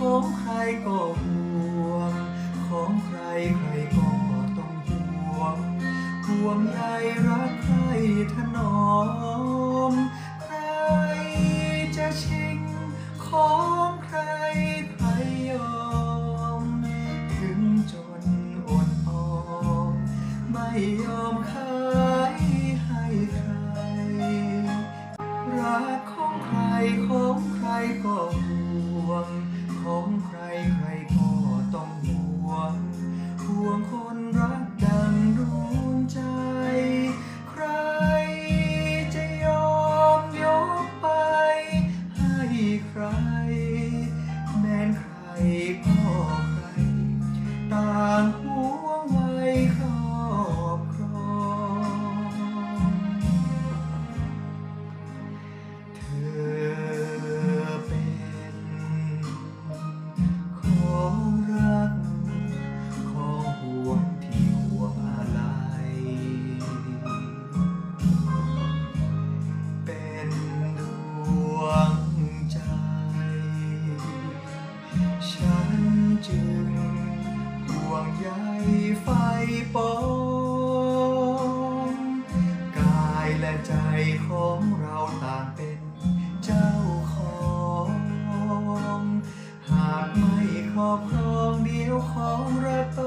ของใครก็ห่วง ของใครใครก็ต้องห่วงห่วงใยรักใครถนอม ใครจะชิงของใครใครยอม ถึงจนอดออม ไม่ยอมขายให้ใคร รักของใครของใครก็ Bye. ไฟปองกายและใจของเราต่างเป็นเจ้าของหากไม่ครอบครองเดียวของราต